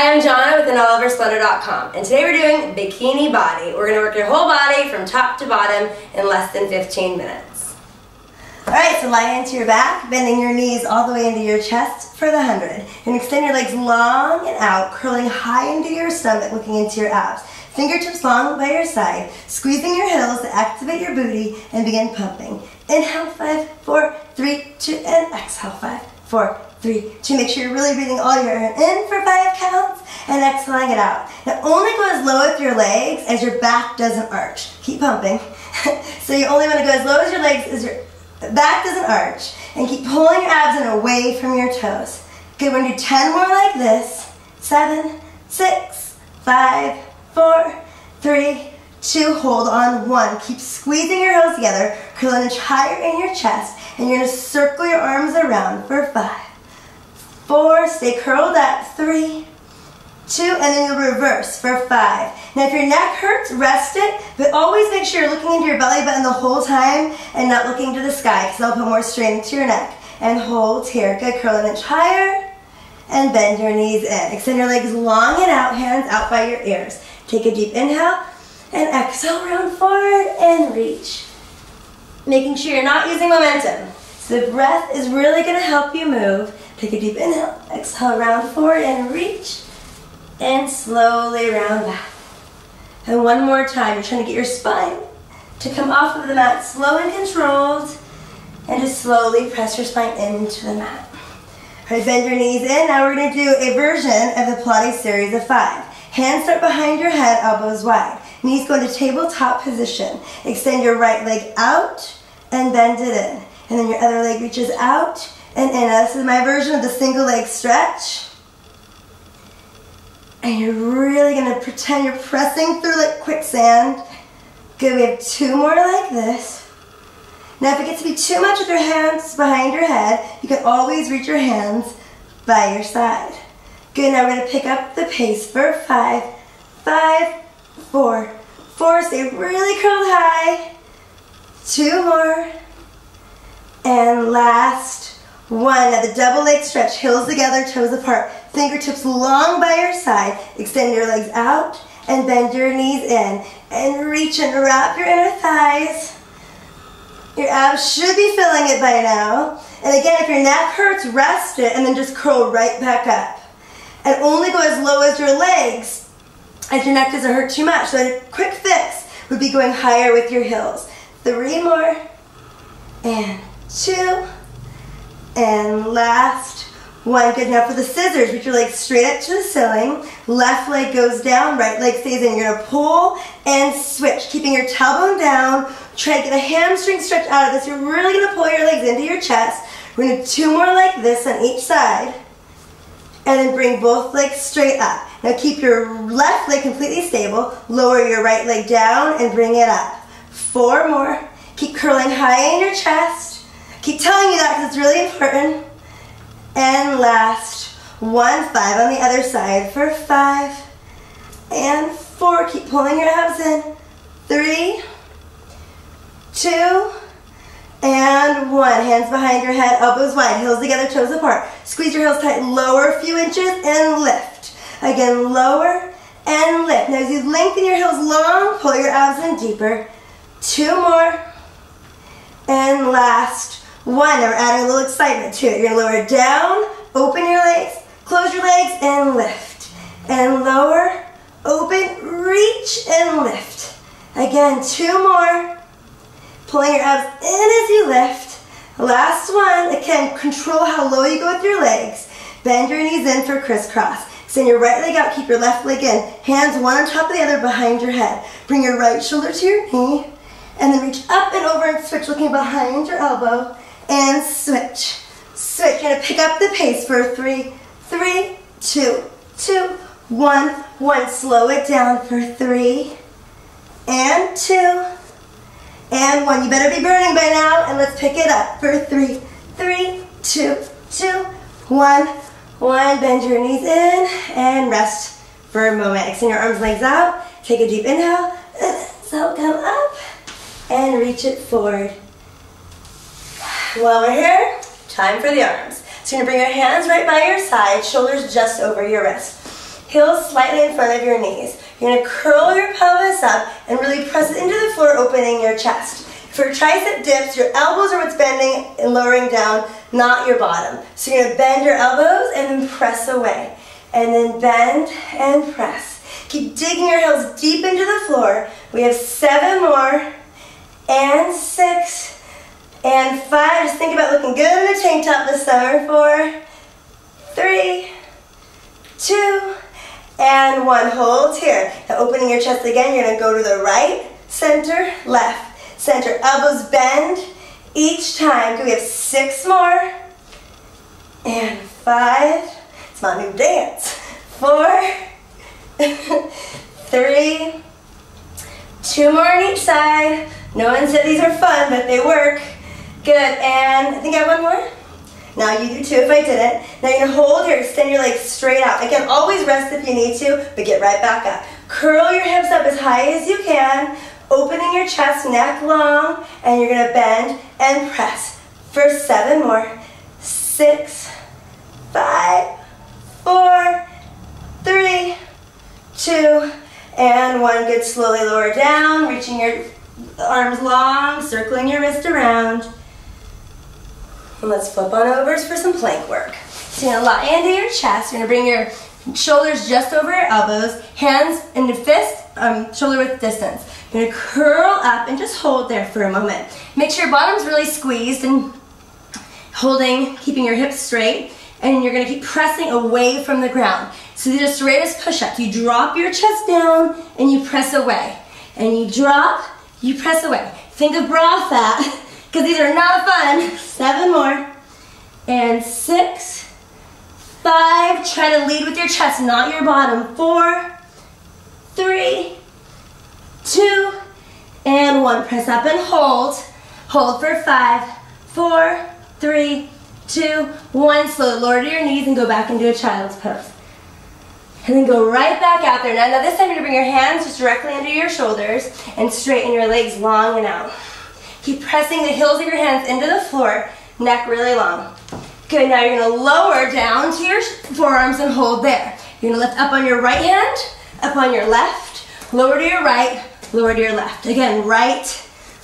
Hi, I'm Johnna with InAllOfHerSplendor.com and today we're doing Bikini Body. We're going to work your whole body from top to bottom in less than 15 minutes. Alright, so lie into your back, bending your knees all the way into your chest for the 100. And extend your legs long and out, curling high into your stomach, looking into your abs. Fingertips long by your side, squeezing your heels to activate your booty and begin pumping. Inhale, five, four, three, two, and exhale, five, four, three, two. Make sure you're really breathing all your air in for five counts and exhaling it out. Now only go as low with your legs as your back doesn't arch. Keep pumping. so you only want to go as low as your legs as your back doesn't arch. And keep pulling your abs in away from your toes. Good, we're going to do 10 more like this. Seven, six, five, four, three, two, hold on, one. Keep squeezing your heels together, curl an inch higher in your chest, and you're to circle your arms around for five, four, stay curled up, three, two, and then you'll reverse for five. Now if your neck hurts, rest it, but always make sure you're looking into your belly button the whole time and not looking to the sky because that'll put more strain into your neck. And hold here, good, curl an inch higher, and bend your knees in. Extend your legs long and out, hands out by your ears. Take a deep inhale, and exhale, round forward, and reach. Making sure you're not using momentum. So the breath is really gonna help you move. Take a deep inhale, exhale, round forward, and reach and slowly round back. And one more time, you're trying to get your spine to come off of the mat, slow and controlled, and just slowly press your spine into the mat. All right, bend your knees in. Now we're gonna do a version of the Pilates series of five. Hands start behind your head, elbows wide. Knees go into tabletop position. Extend your right leg out and bend it in. And then your other leg reaches out and in. Uh, this is my version of the single leg stretch. And you're really gonna pretend you're pressing through like quicksand. Good, we have two more like this. Now if it gets to be too much with your hands behind your head, you can always reach your hands by your side. Good, now we're gonna pick up the pace for five, five, four, four, stay really curled high. Two more. And last one. Now the double leg stretch, heels together, toes apart. Fingertips long by your side. Extend your legs out and bend your knees in. And reach and wrap your inner thighs. Your abs should be feeling it by now. And again, if your neck hurts, rest it and then just curl right back up. And only go as low as your legs if your neck doesn't hurt too much. So a quick fix would be going higher with your heels. Three more. And two. And last one. Good. Now for the scissors, reach your legs straight up to the ceiling. Left leg goes down, right leg stays in. You're gonna pull and switch, keeping your tailbone down. Try to get a hamstring stretch out of this. You're really gonna pull your legs into your chest. We're gonna do two more like this on each side. And then bring both legs straight up. Now keep your left leg completely stable. Lower your right leg down and bring it up. Four more. Keep curling high in your chest. Keep telling you that because it's really important. And last, one, five on the other side for five. And four, keep pulling your abs in. Three, two, and one. Hands behind your head, elbows wide, heels together, toes apart. Squeeze your heels tight, lower a few inches and lift. Again, lower and lift. Now as you lengthen your heels long, pull your abs in deeper. Two more. And last, one, we're adding a little excitement to it. You're gonna lower down, open your legs, close your legs, and lift. And lower, open, reach, and lift. Again, two more. Pulling your abs in as you lift. Last one, again, control how low you go with your legs. Bend your knees in for crisscross. Send your right leg out, keep your left leg in. Hands one on top of the other behind your head. Bring your right shoulder to your knee. And then reach up and over and switch, looking behind your elbow and switch. Switch. You're gonna pick up the pace for three, three, two, two, one, one. Slow it down for three, and two, and one. You better be burning by now, and let's pick it up for three, three, two, two, one, one. Bend your knees in and rest for a moment. Extend your arms, legs out. Take a deep inhale. Uh, so come up and reach it forward. While we're here, time for the arms. So you're gonna bring your hands right by your side, shoulders just over your wrist. heels slightly in front of your knees. You're gonna curl your pelvis up and really press it into the floor, opening your chest. For tricep dips, your elbows are what's bending and lowering down, not your bottom. So you're gonna bend your elbows and then press away. And then bend and press. Keep digging your heels deep into the floor. We have seven more, and six, and five. Just think about looking good in a tank top this summer. Four, three, two, and one. Hold here. Now opening your chest again, you're gonna go to the right, center, left center. Elbows bend each time. We have six more. And five. It's my new dance. Four, three, two more on each side. No one said these are fun, but they work. Good, and I think I have one more. Now you do too if I didn't. Now you're gonna hold here, extend your legs straight out. Again, always rest if you need to, but get right back up. Curl your hips up as high as you can opening your chest, neck long, and you're gonna bend and press for seven more. Six, five, four, three, two, and one. Good, slowly lower down, reaching your arms long, circling your wrist around. And let's flip on overs for some plank work. So you're gonna lie into your chest, you're gonna bring your shoulders just over your elbows, hands into fist, um, shoulder width distance. You're gonna curl up and just hold there for a moment. Make sure your bottom's really squeezed and holding, keeping your hips straight, and you're gonna keep pressing away from the ground. So these are straightest push-ups. You drop your chest down and you press away. And you drop, you press away. Think of bra fat, because these are not fun. Seven more. And six, five. Try to lead with your chest, not your bottom. Four, three, two, and one. Press up and hold. Hold for five, four, three, two, one. Slow, lower to your knees and go back into a child's pose. And then go right back out there. Now, now this time you're gonna bring your hands just directly under your shoulders and straighten your legs long and out. Keep pressing the heels of your hands into the floor, neck really long. Good, now you're gonna lower down to your forearms and hold there. You're gonna lift up on your right hand, up on your left, lower to your right, lower to your left. Again, right,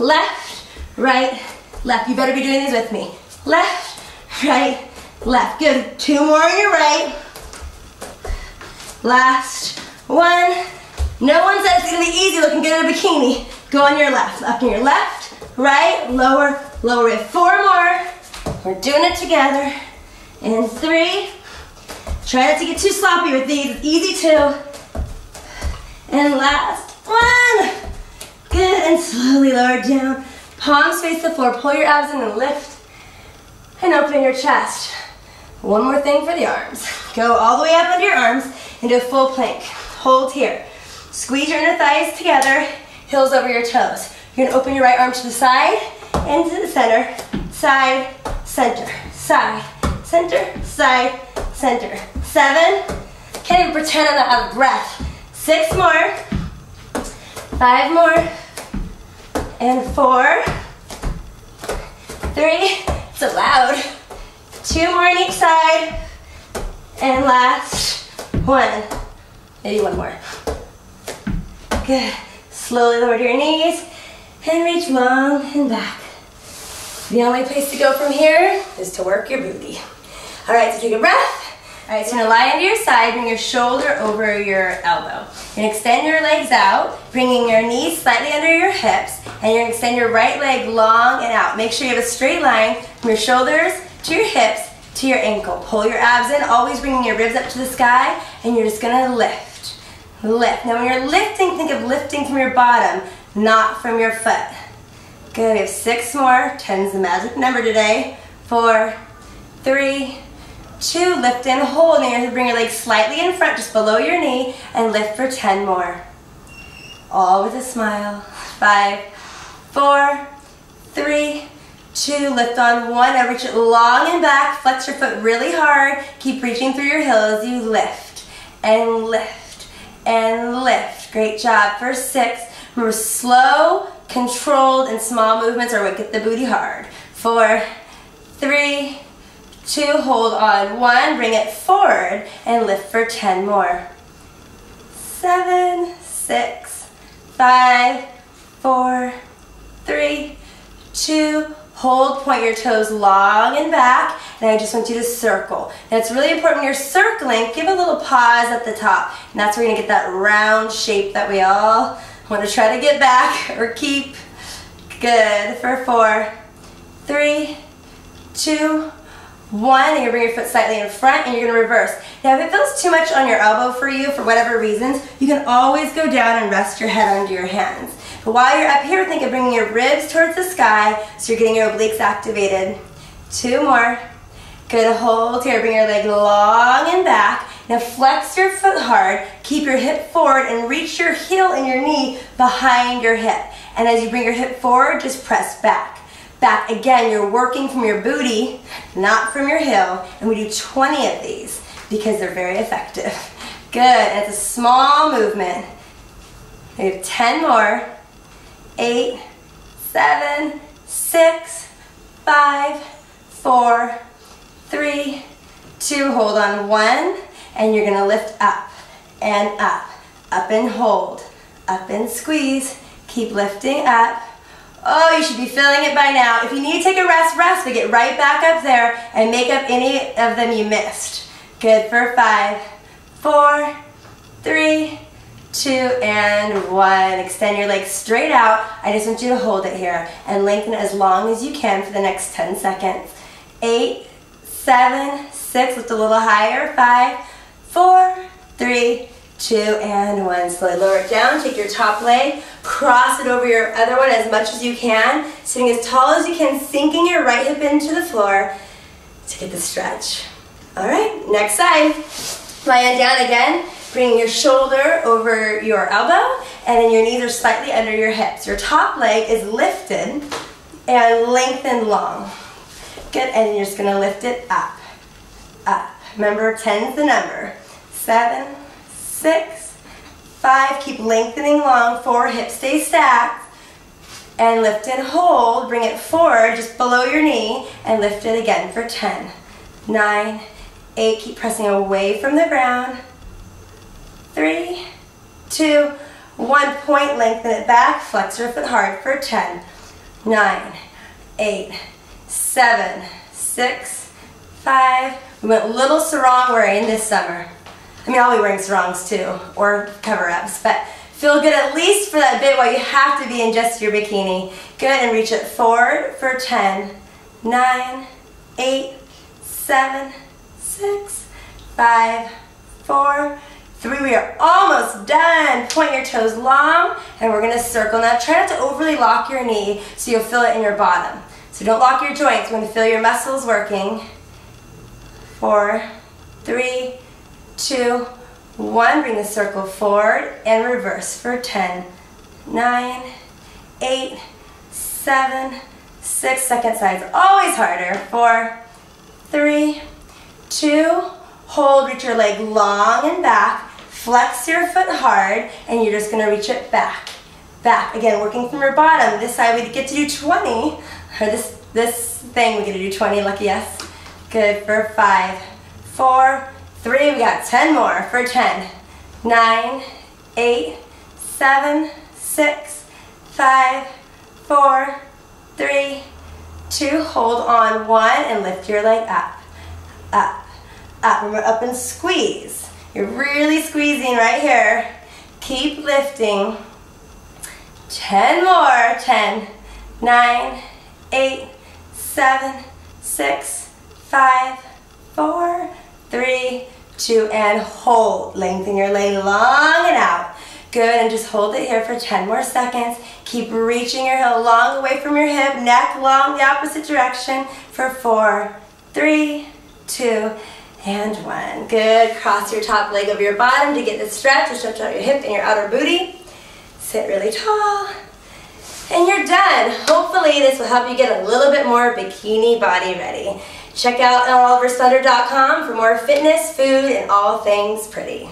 left, right, left. You better be doing these with me. Left, right, left. Good. Two more on your right. Last one. No one says it's gonna be easy looking good in a bikini. Go on your left. Up on your left, right, lower, lower. it. four more. We're doing it together. And three. Try not to get too sloppy with these. Easy two. And last one. Good, and slowly lower down. Palms face the floor. Pull your abs in and lift. And open your chest. One more thing for the arms. Go all the way up under your arms into a full plank. Hold here. Squeeze your inner thighs together, heels over your toes. You're gonna open your right arm to the side and to the center. Side, center, side, center, side, center. Seven. Can't even pretend I'm not out of breath. Six more. Five more. And four. Three. It's loud. Two more on each side. And last one. Maybe one more. Good. Slowly lower to your knees and reach long and back. The only place to go from here is to work your booty. All right, so take a breath. All right, so you're gonna lie onto your side, bring your shoulder over your elbow. You're gonna extend your legs out, bringing your knees slightly under your hips, and you're gonna extend your right leg long and out. Make sure you have a straight line from your shoulders to your hips to your ankle. Pull your abs in, always bringing your ribs up to the sky, and you're just gonna lift. Lift. Now when you're lifting, think of lifting from your bottom, not from your foot. Good, we have six more. Ten's the magic number today. Four, three, two, lift and hold. And you're bring your legs slightly in front, just below your knee, and lift for 10 more. All with a smile. Five, four, three, two, lift on one, now reach it long and back, flex your foot really hard, keep reaching through your heels, you lift, and lift, and lift. Great job. For six, remember slow, controlled, and small movements are what get the booty hard. Four, three, two, hold on one, bring it forward, and lift for 10 more. seven, six, five, four, three, two, hold, point your toes long and back, and I just want you to circle. Now it's really important when you're circling, give a little pause at the top, and that's where you're gonna get that round shape that we all want to try to get back or keep. Good, for four, three, two, one, and you bring your foot slightly in front and you're gonna reverse. Now if it feels too much on your elbow for you, for whatever reasons, you can always go down and rest your head under your hands. But while you're up here, think of bringing your ribs towards the sky so you're getting your obliques activated. Two more. Good, hold here, bring your leg long and back. Now flex your foot hard, keep your hip forward and reach your heel and your knee behind your hip. And as you bring your hip forward, just press back back. Again, you're working from your booty, not from your heel. And we do 20 of these because they're very effective. Good, and it's a small movement. We have 10 more. Eight, seven, six, five, four, three, two. Hold on, one. And you're gonna lift up and up. Up and hold. Up and squeeze. Keep lifting up Oh, you should be feeling it by now. If you need to take a rest, rest, but get right back up there and make up any of them you missed. Good for five, four, three, two, and one. Extend your legs straight out. I just want you to hold it here and lengthen as long as you can for the next 10 seconds. Eight, seven, six, lift a little higher. Five, four, three, two, and one. Slowly lower it down. Take your top leg, cross it over your other one as much as you can, sitting as tall as you can, sinking your right hip into the floor to get the stretch. All right, next side. Lying down again, bring your shoulder over your elbow, and then your knees are slightly under your hips. Your top leg is lifted and lengthened long. Good, and you're just gonna lift it up, up. Remember, 10 is the number. Seven, six, five, keep lengthening long, four, hips stay stacked, and lift and hold, bring it forward just below your knee, and lift it again for 10, nine, eight, keep pressing away from the ground, three, two, one point, lengthen it back, flex your foot hard for 10, nine, eight, seven, six, five, we went little sarong wearing this summer. I mean, I'll be wearing sarongs too, or cover-ups, but feel good at least for that bit while you have to be in just your bikini. Good, and reach it forward for 10, 9, 8, 7, 6, 5, 4, 3. We are almost done. Point your toes long, and we're going to circle. Now try not to overly lock your knee so you'll feel it in your bottom. So don't lock your joints. You want to feel your muscles working. Four, three, two, one. Bring the circle forward and reverse for 10, 9, 8, 7, 6. Second side's always harder. 4, 3, 2, hold. Reach your leg long and back. Flex your foot hard and you're just to reach it back. Back. Again, working from your bottom. This side we get to do 20. Or this, this thing we get to do 20. Lucky us. Good for five, four, three. We got 10 more for 10. Nine, eight, seven, six, five, four, three, two. Hold on one and lift your leg up, up, up. Remember, up and squeeze. You're really squeezing right here. Keep lifting. 10 more. 10, 9, 8, 7, 6, 5, 4, three, two, and hold. Lengthen your leg long and out. Good, and just hold it here for 10 more seconds. Keep reaching your heel long away from your hip, neck long the opposite direction for four, three, two, and one. Good, cross your top leg over your bottom to get the stretch, to stretch out your hip and your outer booty. Sit really tall. And you're done. Hopefully this will help you get a little bit more bikini body ready. Check out oliversplendor.com for more fitness, food, and all things pretty.